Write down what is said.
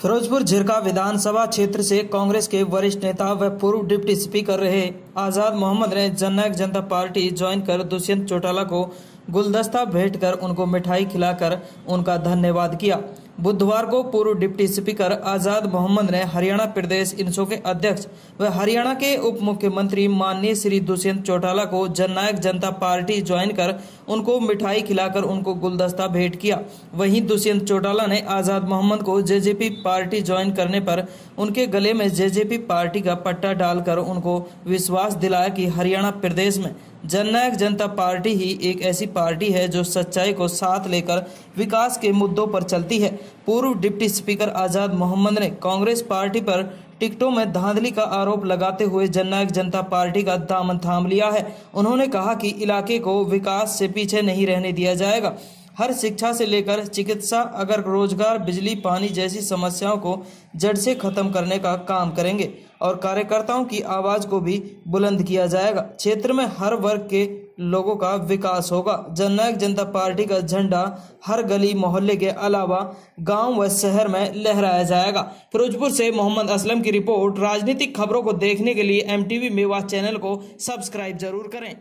फिरोजपुर झिरका विधानसभा क्षेत्र से कांग्रेस के वरिष्ठ नेता व पूर्व डिप्टी स्पीकर रहे आज़ाद मोहम्मद ने जननायक जनता पार्टी ज्वाइन कर दुष्यंत चौटाला को गुलदस्ता भेंट कर उनको मिठाई खिलाकर उनका धन्यवाद किया। बुधवार को पूर्व डिप्टी स्पीकर आज़ाद मोहम्मद ने हरियाणा प्रदेश इनसो के अध्यक्ष व हरियाणा के उप मुख्यमंत्री माननीय श्री दुष्यंत चौटाला को जननायक जनता पार्टी ज्वाइन कर उनको मिठाई खिलाकर उनको गुलदस्ता भेंट किया। वहीं दुष्यंत चौटाला ने आज़ाद मोहम्मद को जेजेपी पार्टी ज्वाइन करने पर उनके गले में जेजेपी पार्टी का पट्टा डालकर उनको विश्वास दिलाया कि हरियाणा प्रदेश में जननायक जनता पार्टी ही एक ऐसी पार्टी है जो सच्चाई को साथ लेकर विकास के मुद्दों पर चलती है। पूर्व डिप्टी स्पीकर आज़ाद मोहम्मद ने कांग्रेस पार्टी पर टिकटों में धांधली का आरोप लगाते हुए जननायक जनता पार्टी का दामन थाम लिया है। उन्होंने कहा कि इलाके को विकास से पीछे नहीं रहने दिया जाएगा। हर शिक्षा से लेकर चिकित्सा, अगर रोज़गार, बिजली, पानी जैसी समस्याओं को जड़ से खत्म करने का काम करेंगे और कार्यकर्ताओं की आवाज़ को भी बुलंद किया जाएगा। क्षेत्र में हर वर्ग के लोगों का विकास होगा। जननायक जनता पार्टी का झंडा हर गली मोहल्ले के अलावा गाँव व शहर में लहराया जाएगा। फिरोजपुर से मोहम्मद असलम की रिपोर्ट। राजनीतिक खबरों को देखने के लिए एमटीवी मेवा चैनल को सब्सक्राइब ज़रूर करें।